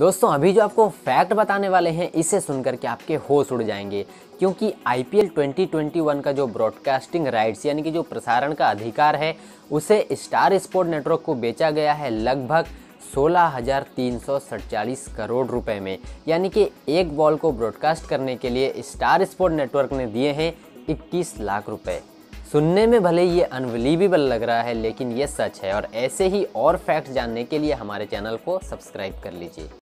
दोस्तों, अभी जो आपको फैक्ट बताने वाले हैं, इसे सुनकर के आपके होश उड़ जाएँगे। क्योंकि आईपीएल 2021 का जो ब्रॉडकास्टिंग राइट्स यानी कि जो प्रसारण का अधिकार है, उसे स्टार स्पोर्ट नेटवर्क को बेचा गया है लगभग सोलह हज़ार तीन सौ सड़चालीस करोड़ रुपए में। यानी कि एक बॉल को ब्रॉडकास्ट करने के लिए स्टार स्पोर्ट नेटवर्क ने दिए हैं 21 लाख रुपए। सुनने में भले ये अनबिलीवेबल लग रहा है, लेकिन ये सच है। और ऐसे ही और फैक्ट जानने के लिए हमारे चैनल को सब्सक्राइब कर लीजिए।